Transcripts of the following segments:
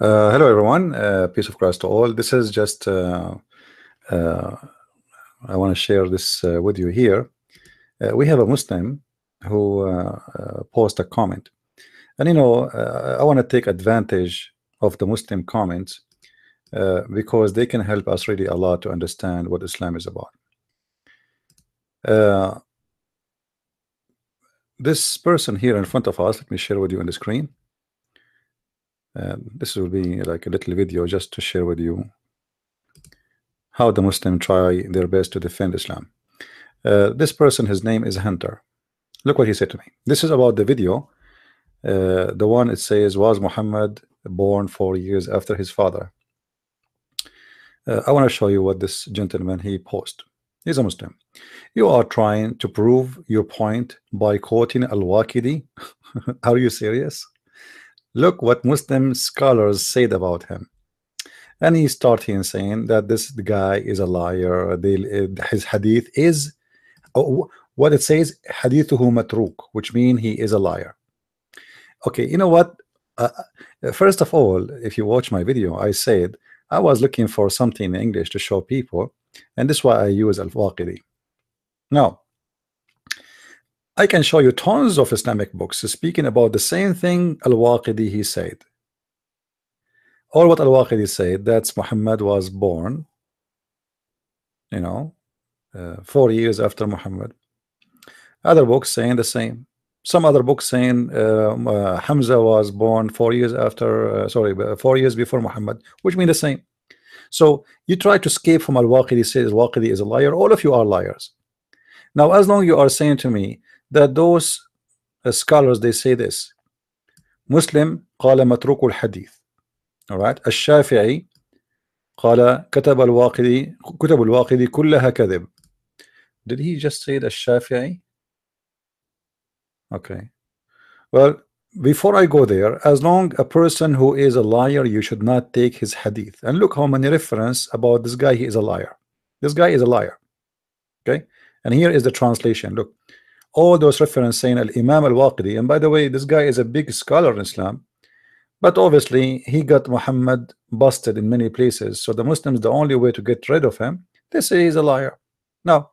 Uh, hello, everyone. Uh, peace of Christ to all. This is just, uh, uh I want to share this uh, with you here. Uh, we have a Muslim who posted a comment. And, you know, I want to take advantage of the Muslim comments because they can help us really a lot to understand what Islam is about. this person here in front of us, let me share with you on the screen um, this will be like a little video just to share with you how the Muslim try their best to defend Islam. Uh, this person, his name is Hunter. Look what he said to me. This is about the video. Uh, the one it says was Muhammad born four years after his father. Uh, I want to show you what this gentleman he posted. He's a Muslim. You are trying to prove your point by quoting Al-Waqidi. are you serious? Look what Muslim scholars said about him. And he started saying that this guy is a liar. his hadith is oh, what it says, hadithuhu matruk, which means he is a liar. Okay, you know what? Uh, uh, first of all, if you watch my video, I said I was looking for something in English to show people, and this is why I use al-Waqidi. Now, I can show you tons of Islamic books speaking about the same thing Al-Waqidi he said. All what Al-Waqidi said, that Muhammad was born, you know, uh, four years after Muhammad. Other books saying the same. Some other books saying um, uh, Hamza was born four years after, uh, sorry, four years before Muhammad, which mean the same. So you try to escape from Al-Waqidi says Al-Waqidi is a liar. All of you are liars. Now, as long you are saying to me that those uh, scholars they say this Muslim قال متروك الحديث alright الشافعي قال كتب الواقدي كتب الواقدي كلها كذب did he just say the Shafi'i okay well before I go there as long a person who is a liar you should not take his hadith and look how many reference about this guy he is a liar this guy is a liar okay and here is the translation look all those references saying Al-Imam Al-Waqidi and by the way this guy is a big scholar in Islam but obviously he got Muhammad busted in many places so the Muslims the only way to get rid of him they say he's a liar. Now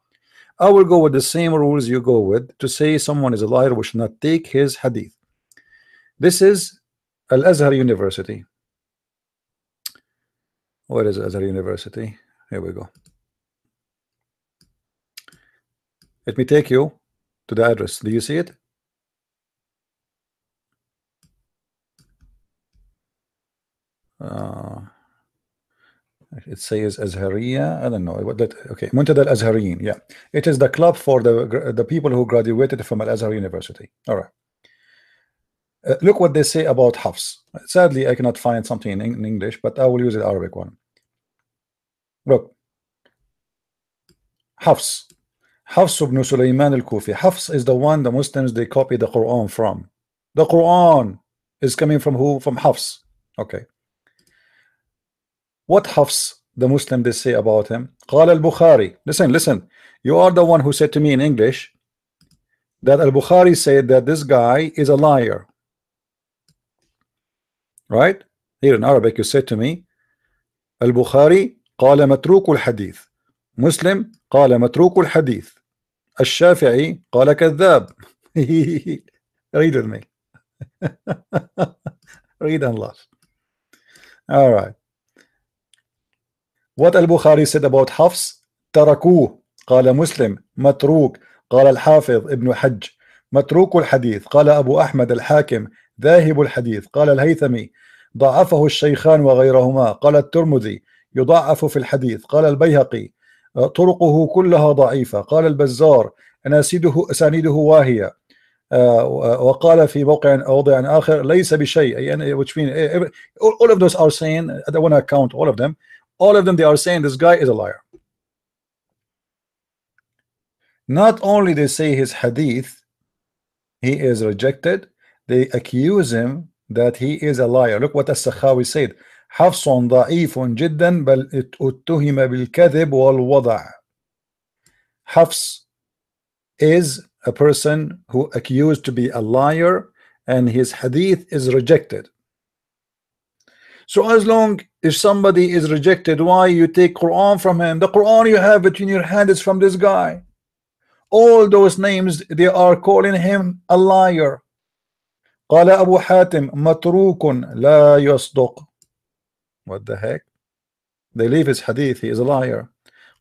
I will go with the same rules you go with to say someone is a liar we should not take his hadith. This is Al-Azhar University. Where is Azhar University? Here we go. Let me take you to the address. Do you see it? Uh, it says Azharia. I don't know what that. Okay, Muntada al Azhariyin. Yeah, it is the club for the the people who graduated from Al Azhar University. All right. Uh, look what they say about Hafs. Sadly, I cannot find something in, in English, but I will use the Arabic one. Look, Hafs Hafs ibn Sulaiman al-Kufi. Hafs is the one the Muslims they copy the Quran from. The Quran is coming from who? From Hafs. Okay. What Hafs the Muslim they say about him? قال al-Bukhari. Listen, listen. You are the one who said to me in English that al-Bukhari said that this guy is a liar. Right? Here in Arabic you said to me al-Bukhari قال متروك الحديث مسلم قال متروك الحديث الشافعي قال كذاب. read with me read and laugh all right. What al-Bukhari said about حفص تركوه. قال مسلم. متروك. قال الحافظ ابن حج. متروك الحديث. قال أبو أحمد الحاكم. ذاهب الحديث. قال الهيثمي. ضعفه الشيخان وغيرهما. قال الترمذي. يضعف في الحديث. قال البيهقي. طرقه كلها ضعيفة قال البزار أناسيده أسانيده واهية وقال في موقع أو موضع آخر ليس بشيء يعني which mean all of those are saying I don't want to count all of them all of them they are saying this guy is a liar not only they say his hadith he is rejected they accuse him that he is a liar look what as-Sakhawi said حفص ضعيف جدا بل اتهم بالكذب والوضع Hafs is a person who accused to be a liar and his hadith is rejected So as long if somebody is rejected, why you take Quran from him? The Quran you have between your hands is from this guy. All those names they are calling him a liar. قال أبو حاتم متروك لا يصدق What the heck? They leave his hadith, he is a liar.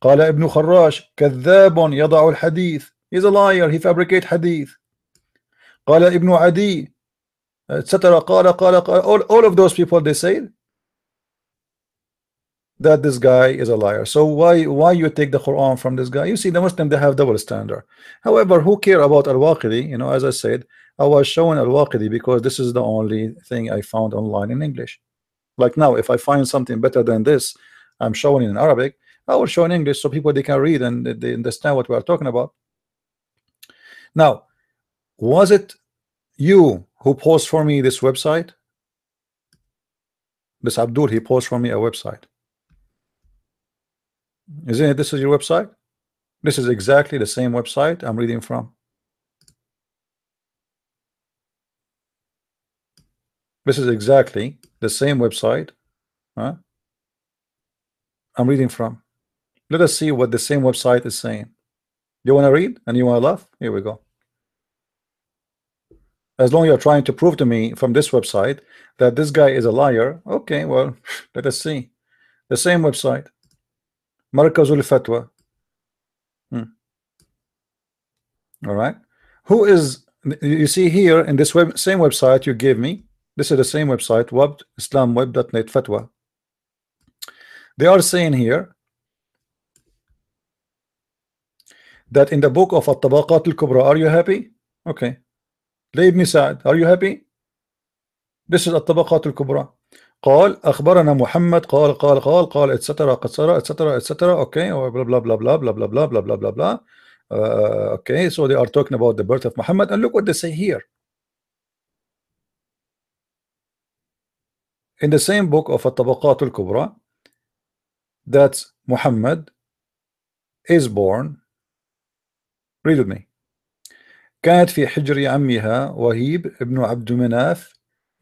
قال ابن خراش كذاب يضع الحديث He's a liar, he fabricate hadith. قال ابن عدي etc. قال قال قال all, all of those people they say that this guy is a liar. So why why you take the Quran from this guy? You see the Muslim they have double standard. However, who care about Al-Waqidi? You know, as I said, I was showing Al-Waqidi because this is the only thing I found online in English. Like now, if I find something better than this, I'm showing in Arabic, I will show in English so people they can read and they understand what we are talking about. Now, was it you who post for me this website? This Abdul, he posts for me a website. Isn't it? This is your website. This is exactly the same website I'm reading from. This is exactly the same website huh? I'm reading from. Let us see what the same website is saying. You want to read and you want to laugh? Here we go. As long as you're trying to prove to me from this website that this guy is a liar, okay, well, let us see. The same website. Markazul Fatwa. Hmm. All right. Who is you see here in this web same website you gave me? This is the same website, web islamweb.net fatwa. They are saying here that in the book of At-Tabaqat al-Kubra, are you happy? Okay. لابن سعد are you happy? This is الطبقات الكبرى قال أخبرنا محمد قال قال قال قال etc etc etc etc okay or blah blah blah blah blah blah blah blah blah blah blah uh, okay so they are talking about the birth of Muhammad and look what they say here in the same book of الطبقات الكبرى that Muhammad is born read with me كانت في حجر عمها وهيب ابن عبد مناف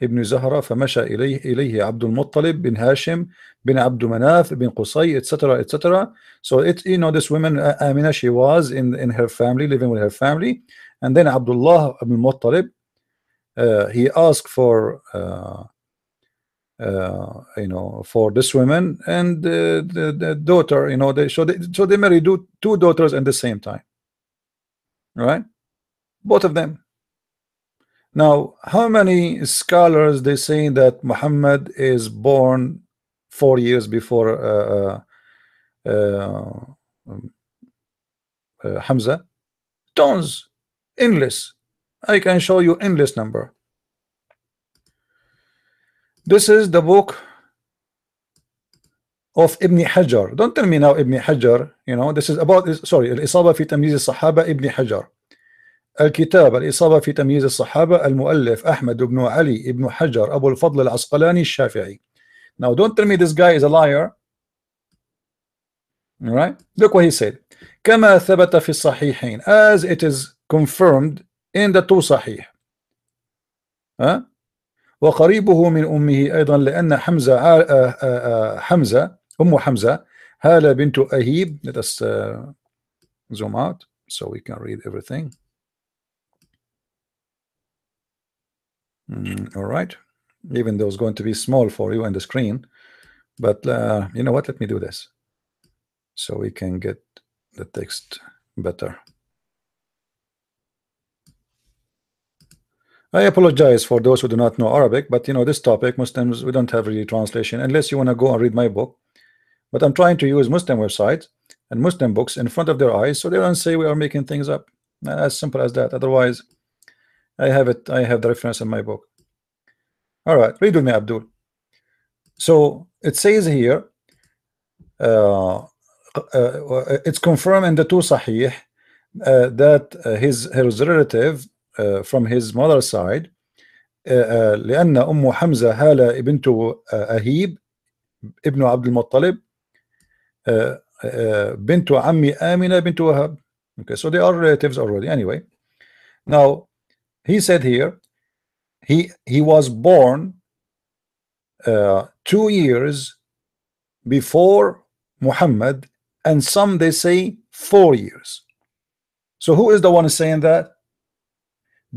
ابن زهرة فمشى إليه إليه عبد المطلب بن هاشم بن عبد مناف بن قصي etc etc so it you know this woman Amina she was in in her family living with her family and then Abdullah ibn Muttalib uh, he asked for uh, uh, you know for this woman and uh, the, the daughter you know they so they so they married two daughters at the same time right? Both of them. Now how many scholars they say that Muhammad is born four years before uh, uh, uh, uh Hamza? Tons endless. I can show you endless number this is the book of Ibn Hajar don't tell me now Ibn Hajar you know this is about sorry الإصابة في تمييز الصحابة Ibn Hajar الكتاب الإصابة في تمييز الصحابة المؤلف أحمد بن علي بن حجر أبو الفضل العسقلاني الشافعي Now don't tell me this guy is a liar Alright Look what he said كما ثبت في الصحيحين as it is confirmed in the two صحيح ها وقريبه من أمه أيضا لأن حمزة حمزة أم حمزة هالة بنت أهيب let us uh, zoom out so we can read everything Mm, all right. Even though it's going to be small for you on the screen. But uh, you know what? Let me do this. So we can get the text better. I apologize for those who do not know Arabic, but you know this topic, Muslims, we don't have really translation unless you want to go and read my book. But I'm trying to use Muslim websites and Muslim books in front of their eyes so they don't say we are making things up. As simple as that. Otherwise, I have it. I have the reference in my book. All right, read with me, Abdul. So it says here, uh, uh, it's confirmed in the two Sahih uh, that uh, his his relative uh, from his mother's side, لأن أم حمزة هالة بنت أهيب ابن عبد المطلب بنت عمي آمنة بنت وهب. Okay, so they are relatives already. Anyway, now he said here he he was born uh, two years before Muhammad and some they say four years so who is the one saying that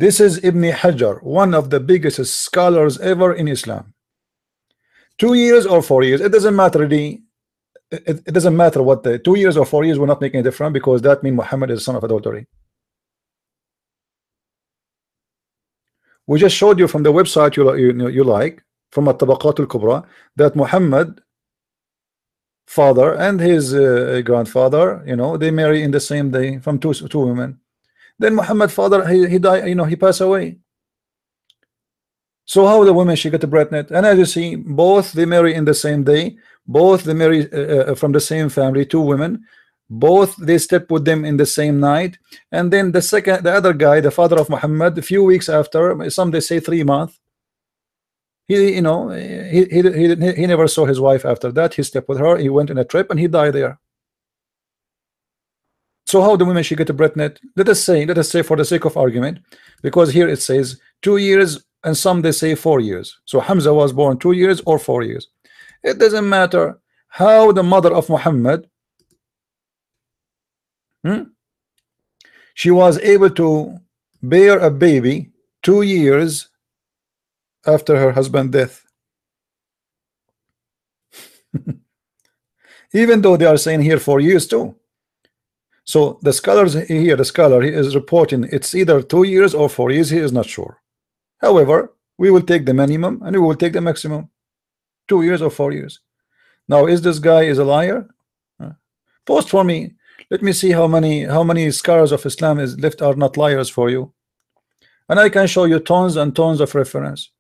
This is Ibn Hajar one of the biggest scholars ever in Islam. Two years or four years it doesn't matter it, it doesn't matter what the two years or four years will not make any difference because that means Muhammad is a son of adultery. We just showed you from the website you, you, you like from At-Tabaqat al-Kubra that Muhammad father and his uh, grandfather you know they marry in the same day from two two women then Muhammad father he, he died you know he passed away. So how the women she get pregnant and as you see both they marry in the same day. Both they marry uh, uh, from the same family two women. Both they step with them in the same night. And then the second the other guy the father of Muhammad a few weeks after some they say three months. He you know he, he he he never saw his wife after that. He stepped with her he went on a trip and he died there so how the women she get pregnant let us say let us say for the sake of argument because here it says two years and some they say four years. So Hamza was born two years or four years. It doesn't matter how the mother of Muhammad hmm, she was able to bear a baby two years after her husband death. Even though they are saying here four years too so the scholars here the scholar he is reporting it's either two years or four years he is not sure. However we will take the minimum and we will take the maximum two years or four years. Now is this guy is a liar? Post for me. Let me see how many how many scholars of Islam is left are not liars for you. And I can show you tons and tons of reference.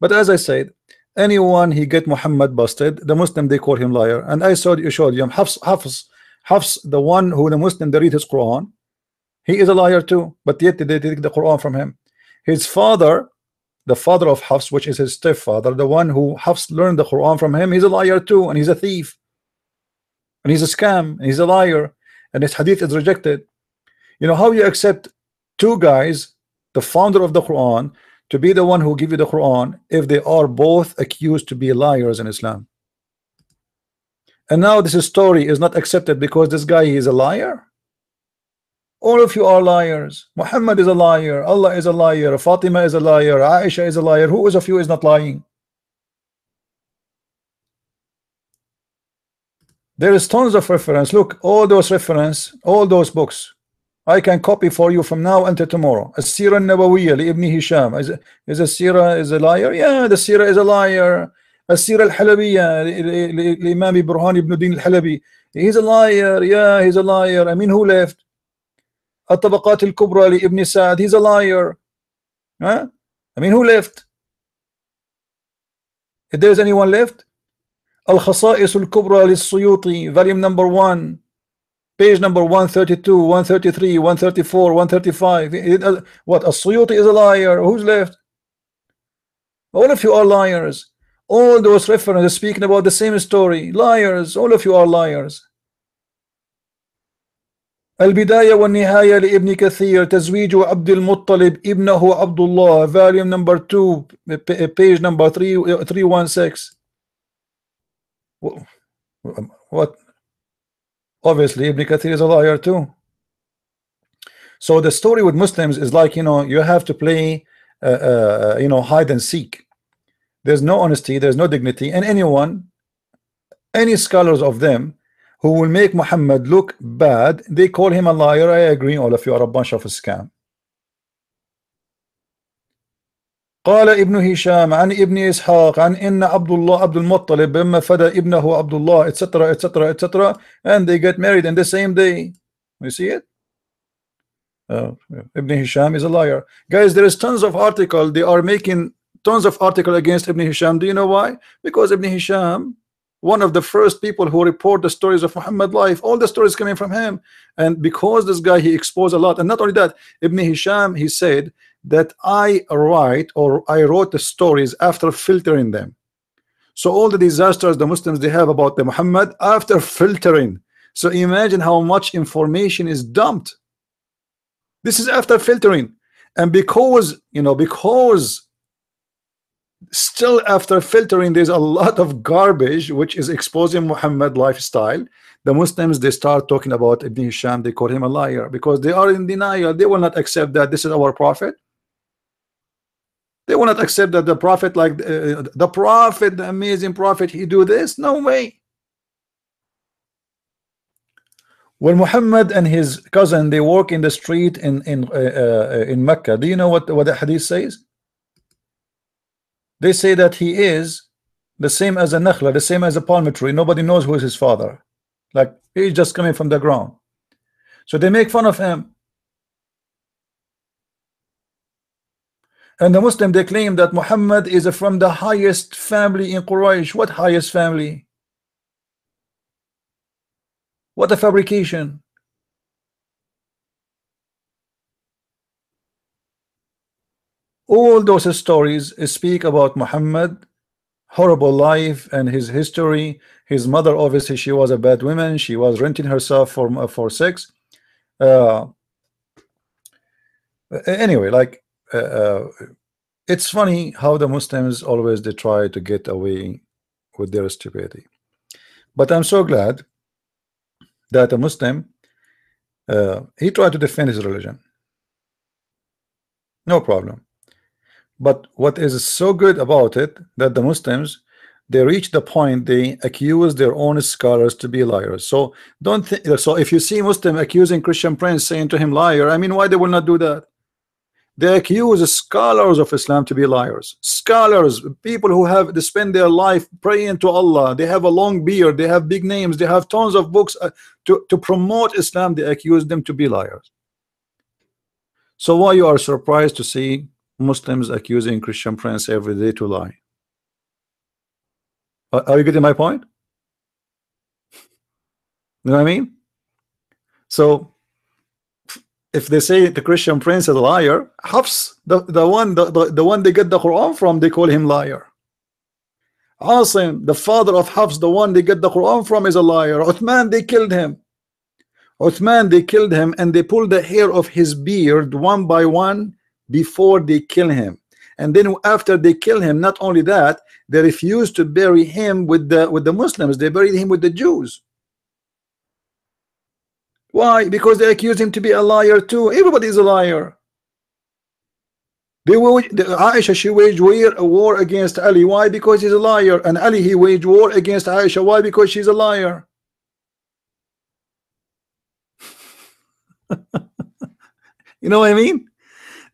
But as I said, anyone he get Muhammad busted, the Muslim they call him liar. And I saw you showed him Hafs, Hafs, Hafs, the one who the Muslim they read his Quran, he is a liar too. But yet they take the Quran from him. His father, the father of Hafs, which is his stepfather, the one who Hafs learned the Quran from him, he's a liar too, and he's a thief, and he's a scam, and he's a liar, and his hadith is rejected. You know how you accept two guys, the founder of the Quran, to be the one who give you the Quran if they are both accused to be liars in Islam and now this story is not accepted because this guy is a liar all of you are liars Muhammad is a liar Allah is a liar Fatima is a liar Aisha is a liar who is of you is not lying there is tons of reference look all those reference all those books I can copy for you from now until tomorrow. As-Sira al-Nabawiyya Ibn Hisham. Is, is As-Sira is a liar? Yeah, the Sira is a liar. As-Sira al-Halabiyya Imam Burhan ibn Din al-Halabi. He's a liar. Yeah, he's a liar. I mean, who left? At-Tabaqat al-Kubra Ibn Sa'd. He's a liar. Huh? I mean, who left? If there's anyone left, Al-Khasa'is al-Kubra al-Suyuti, volume number one page number 132 133 134 135 uh, what a suyuti is a liar who's left all of you are liars all those references speaking about the same story liars all of you are liars البداية والنهاية لابن كثير تزويج عبد المطلب ابنه عبد الله volume number 2 page number 3 316 what obviously Ibn Kathir is a liar too so the story with Muslims is like you know you have to play uh, uh, you know hide and seek there's no honesty there's no dignity and anyone any scholars of them who will make Muhammad look bad they call him a liar I agree all of you are a bunch of a scam قال ابن هشام عن ابن إسحاق عن إن عبد الله عبد المطلب لما فدى ابنه عبد الله etc etc etc and they get married in the same day you see it uh, Ibn Hisham is a liar guys there is tons of article they are making tons of article against Ibn Hisham. Do you know why? Because Ibn Hisham one of the first people who report the stories of Muhammad life all the stories coming from him. And because this guy he exposed a lot. And not only that Ibn Hisham he said that I write or I wrote the stories after filtering them. So all the disasters the Muslims they have about the Muhammad after filtering. So imagine how much information is dumped. This is after filtering. And because you know because still after filtering there's a lot of garbage which is exposing Muhammad lifestyle. The Muslims they start talking about Ibn Hisham they call him a liar because they are in denial. They will not accept that this is our prophet. They will not accept that the prophet like uh, the prophet the amazing prophet he do this. No way. When Muhammad and his cousin they walk in the street in in uh, uh, in Mecca do you know what what the hadith says they say that he is the same as a nakhla, the same as a palm tree. Nobody knows who is his father. Like he's just coming from the ground. So they make fun of him. And the Muslim they claim that Muhammad is from the highest family in Quraysh. What highest family? What a fabrication. All those stories speak about Muhammad horrible life and his history. His mother obviously she was a bad woman. She was renting herself for for sex. Uh, anyway like uh, uh, it's funny how the Muslims always they try to get away with their stupidity. But I'm so glad that a Muslim uh, he tried to defend his religion. No problem but what is so good about it that the Muslims they reach the point they accuse their own scholars to be liars. So don't think so. If you see Muslim accusing Christian Prince saying to him liar, I mean, why they will not do that? They accuse scholars of Islam to be liars. Scholars, people who have to spend their life praying to Allah, they have a long beard, they have big names, they have tons of books uh, to, to promote Islam. They accuse them to be liars. So why you are surprised to see Muslims accusing Christian Prince every day to lie. Are you getting my point? You know what I mean? So if they say the Christian Prince is a liar, Hafs, the, the one the, the, the one they get the Quran from, they call him liar. Asim, the father of Hafs, the one they get the Quran from, is a liar. Uthman, they killed him. Uthman, they killed him and they pulled the hair of his beard one by one before they kill him. And then after they kill him not only that they refuse to bury him with the with the Muslims. They buried him with the Jews. Why? Because they accuse him to be a liar too. Everybody is a liar. They will Aisha she waged war, war against Ali. Why? Because he's a liar. And Ali he waged war against Aisha. Why? Because she's a liar. You know what I mean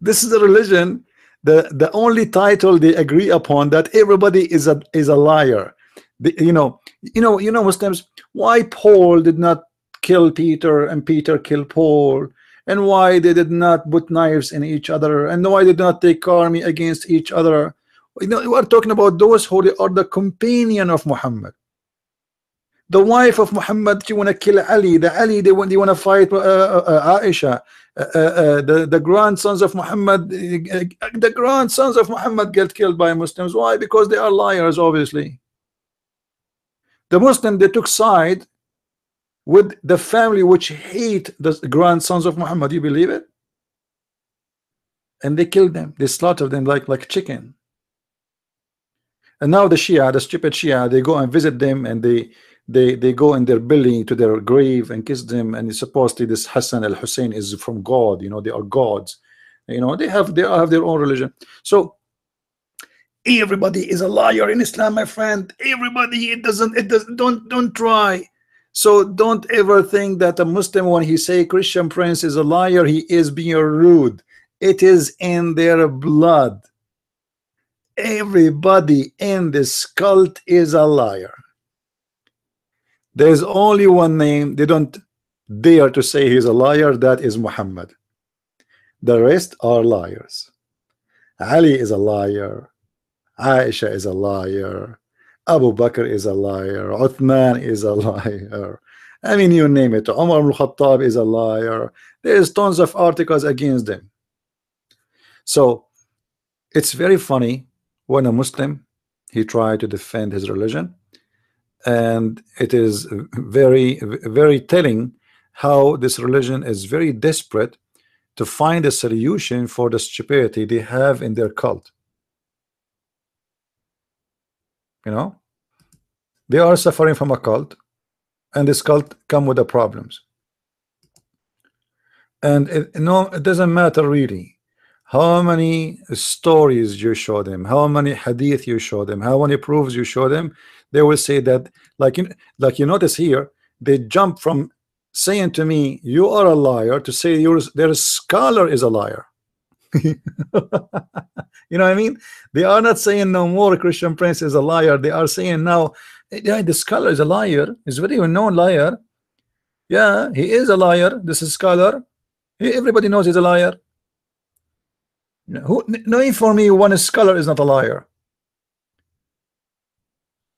this is a religion the the only title they agree upon that everybody is a is a liar. The, you know you know you know Muslims why Paul did not kill Peter and Peter killed Paul? And why they did not put knives in each other? And why they did not take army against each other? You know we are talking about those who are the companion of Muhammad the wife of Muhammad she want to kill Ali? The Ali they want they want to fight uh, uh, uh, Aisha. Uh, uh, uh, the the grandsons of Muhammad the grandsons of Muhammad get killed by Muslims. Why? Because they are liars obviously. The Muslim they took side with the family which hate the grandsons of Muhammad you believe it? And they killed them. They slaughtered them like like chicken. And now the Shia the stupid Shia they go and visit them and they they they go in their building to their grave and kiss them and supposedly this Hassan al Hussein is from God you know they are gods. You know they have they have their own religion. So everybody is a liar in Islam my friend. Everybody it doesn't it doesn't don't don't try. So don't ever think that a Muslim when he say Christian Prince is a liar he is being rude. It is in their blood. Everybody in this cult is a liar there's only one name. They don't dare to say he's a liar. That is Muhammad. The rest are liars. Ali is a liar. Aisha is a liar. Abu Bakr is a liar. Uthman is a liar. I mean you name it. Umar al-Khattab is a liar. There's tons of articles against them. So it's very funny when a Muslim he tried to defend his religion and it is very very telling how this religion is very desperate to find a solution for the stupidity they have in their cult. You know? They are suffering from a cult and this cult come with the problems. And it, no it doesn't matter really how many stories you show them? How many hadith you show them? How many proofs you show them? They will say that like you like you notice here they jump from saying to me you are a liar to say yours their scholar is a liar. You know what I mean? They are not saying no more Christian Prince is a liar. They are saying now yeah the scholar is a liar. Is very known liar. Yeah he is a liar this is scholar. He, everybody knows he's a liar who knowing for me one scholar is not a liar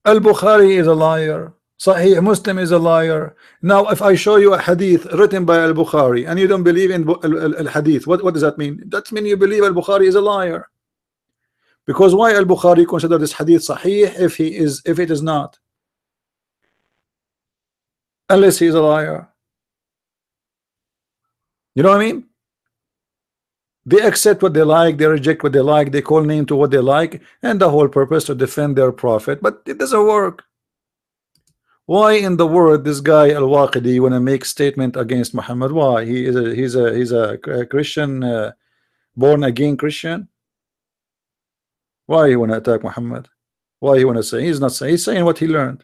Al-Bukhari is a liar Sahih Muslim is a liar now if I show you a hadith written by Al-Bukhari and you don't believe in Al-Hadith what, what does that mean that means you believe Al-Bukhari is a liar because why Al-Bukhari consider this hadith sahih if he is if it is not? Unless he is a liar. You know what I mean? They accept what they like, they reject what they like, they call name to what they like, and the whole purpose to defend their prophet, but it doesn't work. Why in the world this guy Al-Waqidi want to make statement against Muhammad? Why he is a he's a he's a Christian uh, born again Christian? Why he want to attack Muhammad? Why he want to say? He's not saying. He's saying what he learned.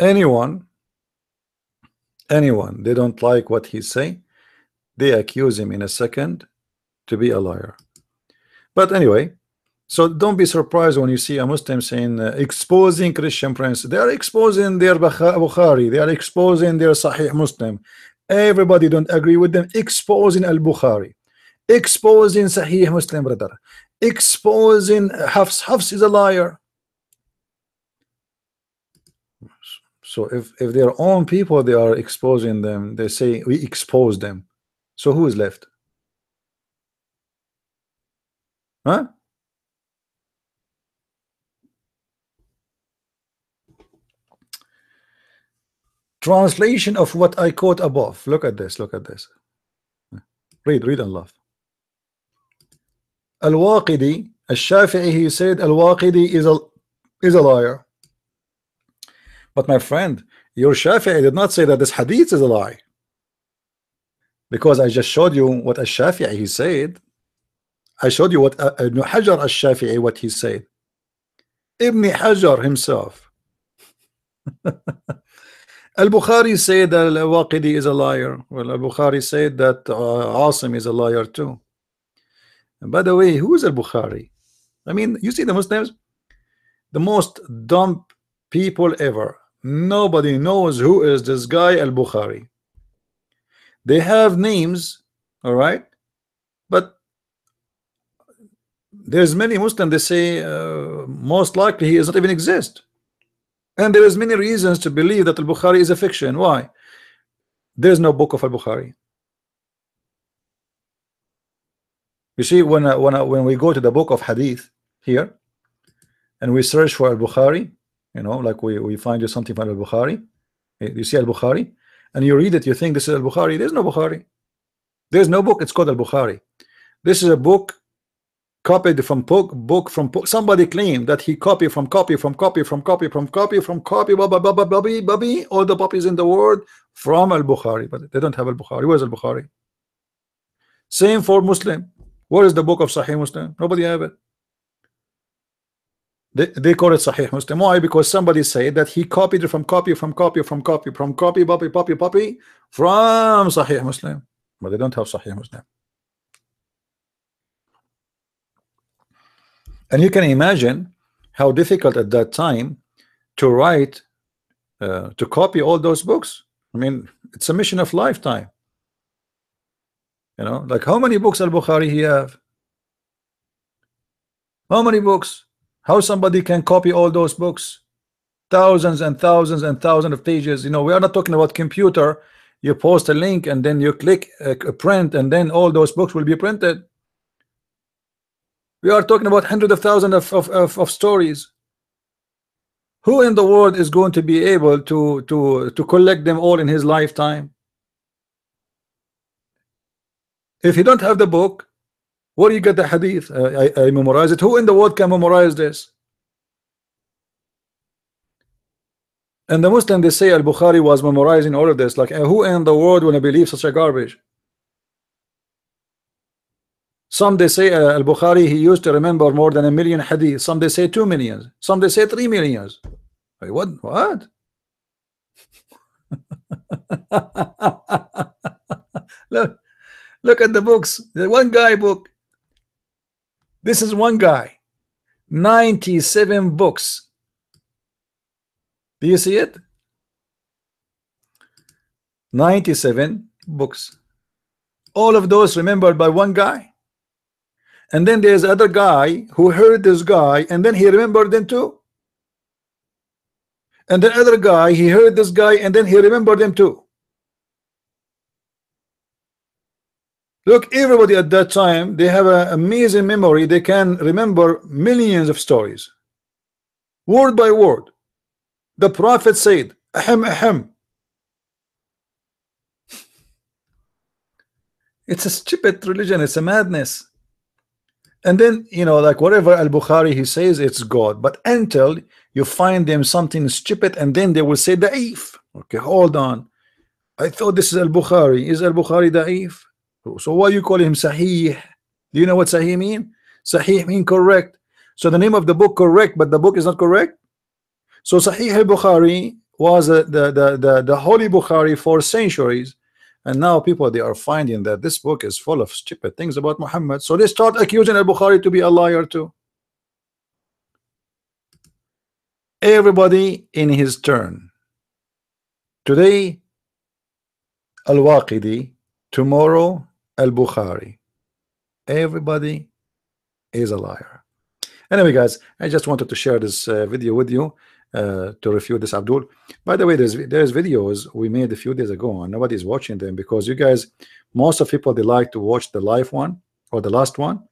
Anyone, anyone, they don't like what he's saying. They accuse him in a second to be a liar. But anyway, so don't be surprised when you see a Muslim saying uh, exposing Christian Prince. They are exposing their Bukhari. They are exposing their Sahih Muslim. Everybody don't agree with them. Exposing Al Bukhari, exposing Sahih Muslim, brother. Exposing Hafs. Hafs is a liar. So if if their own people they are exposing them, they say we expose them. So who is left? Huh? Translation of what I quote above. Look at this. Look at this. Read, read and laugh. Al-Waqidi, Al-Shafi'i, he said Al-Waqidi is a is a liar. But my friend, your Shafi'i did not say that this hadith is a lie. Because I just showed you what Al-Shafi'i he said. I showed you what uh, Ibn Hajar Al-Shafi'i what he said. Ibn Hajar himself. Al-Bukhari said that Al-Waqidi is a liar. Well, Al-Bukhari said that uh, Asim is a liar too. And by the way, who is Al-Bukhari? I mean, you see the Muslims, the most dumb people ever. Nobody knows who is this guy Al-Bukhari. They have names, all right, but there's many Muslims they say uh, most likely he does not even exist. And there is many reasons to believe that Al-Bukhari is a fiction. Why? There is no book of Al-Bukhari. You see, when when when we go to the book of Hadith here, and we search for Al-Bukhari, you know, like we we find you something from Al-Bukhari, eh, you see Al-Bukhari, and you read it, you think this is Al-Bukhari. There's no Bukhari. There's no book. It's called Al-Bukhari. This is a book copied from book book from book. somebody claimed that he copied from copy from copy from copy from copy from copy blah, blah, blah, blah, blah, blah, all the puppies in the world from al-Bukhari but they don't have al-Bukhari where's al-Bukhari same for Muslim where is the book of Sahih Muslim nobody have it they, they call it Sahih Muslim why because somebody said that he copied from copy from copy from copy from copy puppy puppy puppy from Sahih Muslim but they don't have Sahih Muslim And you can imagine how difficult at that time to write, uh, to copy all those books. I mean, it's a mission of lifetime. You know, like how many books Al-Bukhari he have? How many books? How somebody can copy all those books? Thousands and thousands and thousands of pages. You know, we are not talking about computer. You post a link and then you click a print and then all those books will be printed. We are talking about hundreds of thousands of, of, of, of stories. Who in the world is going to be able to to to collect them all in his lifetime? if you don't have the book where you get the hadith uh, I, I memorize it who in the world can memorize this? And the Muslim they say al-Bukhari was memorizing all of this. Like uh, who in the world would believe such a garbage? Some they say uh, al-Bukhari he used to remember more than a million hadith. Some they say two millions. Some they say three millions. What what? Look look at the books. The one guy book this is one guy. 97 books. Do you see it? 97 books. All of those remembered by one guy. And then there's other guy who heard this guy and then he remembered them too. And the other guy he heard this guy and then he remembered them too look everybody at that time they have an amazing memory. They can remember millions of stories. Word by word. The prophet said ahem ahem. It's a stupid religion. It's a madness. And then you know like whatever al-Bukhari he says it's God. But until you find them something stupid and then they will say da'if. Okay hold on. I thought this is al-Bukhari. Is al-Bukhari da'if so why you call him Sahih? Do you know what Sahih mean? Sahih mean correct. So the name of the book correct but the book is not correct? So Sahih al-Bukhari was uh, the, the the the holy Bukhari for centuries and now people they are finding that this book is full of stupid things about Muhammad. So they start accusing al-Bukhari to be a liar too. Everybody in his turn. Today al-Waqidi tomorrow al-Bukhari everybody is a liar anyway guys I just wanted to share this uh, video with you uh, to refute this Abdul. By the way, there's there's videos we made a few days ago and nobody's watching them because you guys, most of people they like to watch the live one or the last one,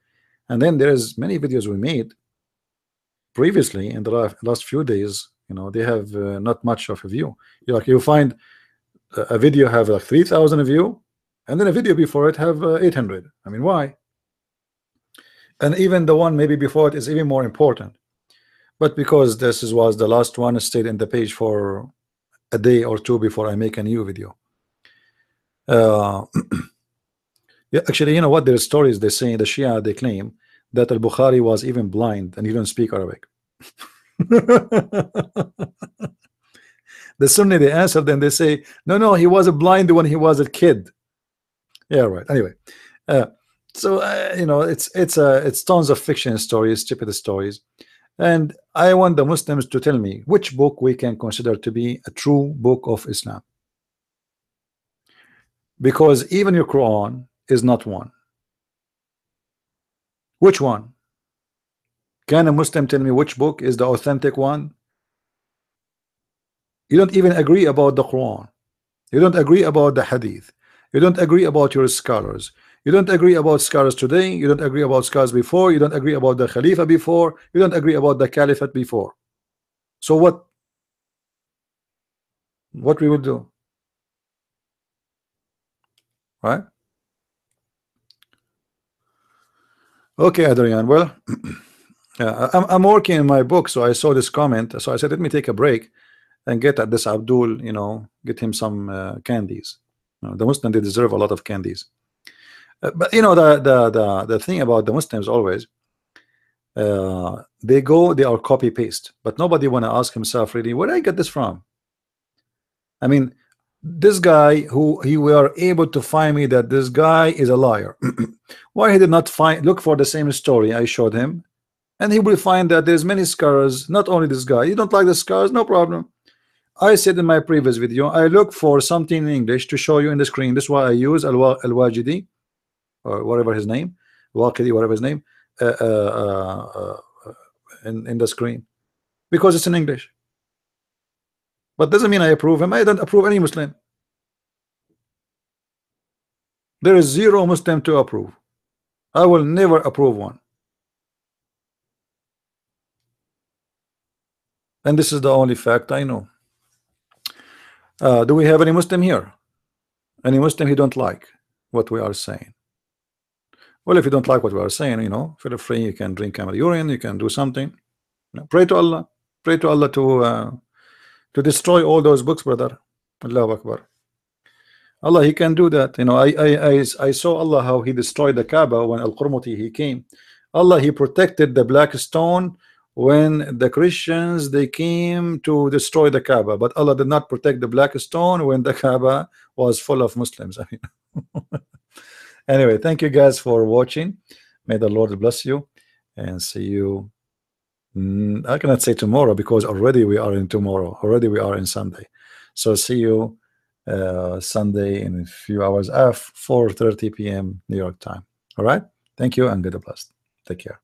and then there's many videos we made previously in the last few days. You know they have uh, not much of a view. You like you find a video have like three thousand view, and then a video before it have uh, 800. I mean why? And even the one maybe before it is even more important. But because this is, was the last one stayed in the page for a day or two before I make a new video. Uh, yeah actually you know what? There's stories they say the Shia they claim that al-Bukhari was even blind and he don't speak Arabic. The Sunni they answer them they say no no he was blind when he was a kid yeah right. Anyway uh, so uh, you know it's it's uh, it's tons of fiction stories stupid stories. And I want the Muslims to tell me which book we can consider to be a true book of Islam. Because even your Quran is not one. Which one? Can a Muslim tell me which book is the authentic one? You don't even agree about the Quran. You don't agree about the Hadith you don't agree about your scholars you don't agree about scholars today. You don't agree about scholars before. You don't agree about the Khalifa before. You don't agree about the Caliphate before. So what? What we would do? Right? Okay, Adrian. Well, I'm, I'm working in my book, so I saw this comment. So I said, let me take a break and get at this Abdul, you know, get him some uh, candies. Know, the Muslims they deserve a lot of candies. Uh, but you know the the the, the thing about the Muslims always uh, they go they are copy paste but nobody want to ask himself really where I get this from? I mean this guy who he were able to find me that this guy is a liar. Why he did not find look for the same story I showed him? And he will find that there's many scars not only this guy. You don't like the scars? No problem I said in my previous video I look for something in English to show you in the screen this is why I use al-Wajidi or whatever his name, Waqidi, whatever his name, uh, uh, uh, in in the screen, because it's in English. But doesn't mean I approve him. I don't approve any Muslim. There is zero Muslim to approve. I will never approve one. And this is the only fact I know. Uh, do we have any Muslim here? Any Muslim who don't like what we are saying? well if you don't like what we are saying you know feel free you can drink camel urine you can do something. You know, pray to Allah pray to Allah to uh, to destroy all those books brother. Allahu Akbar. Allah he can do that. You know I, I I I saw Allah how he destroyed the Kaaba when Al-Qurmuti he came. Allah he protected the black stone when the Christians they came to destroy the Kaaba. But Allah did not protect the black stone when the Kaaba was full of Muslims. I mean anyway thank you guys for watching. May the Lord bless you and see you. Mm, I cannot say tomorrow because already we are in tomorrow. Already we are in Sunday. So see you uh, Sunday in a few hours f 4:30 p.m. New York time. All right? Thank you and good bless. Take care